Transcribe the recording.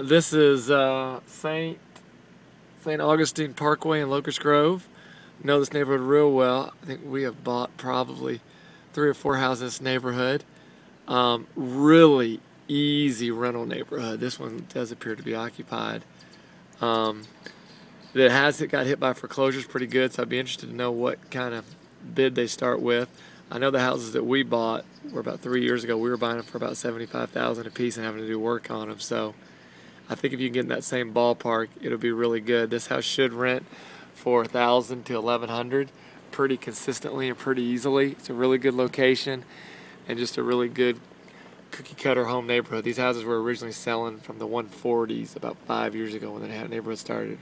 This is uh, Saint Saint Augustine Parkway in Locust Grove. Know this neighborhood real well. I think we have bought probably three or four houses in this neighborhood. Um, really easy rental neighborhood. This one does appear to be occupied. Um, it has it got hit by foreclosures pretty good, so I'd be interested to know what kind of bid they start with. I know the houses that we bought were about three years ago. We were buying them for about seventy-five thousand a piece and having to do work on them. So I think if you can get in that same ballpark, it'll be really good. This house should rent for a thousand to eleven hundred, pretty consistently and pretty easily. It's a really good location, and just a really good cookie cutter home neighborhood. These houses were originally selling from the 140s about five years ago when the neighborhood started.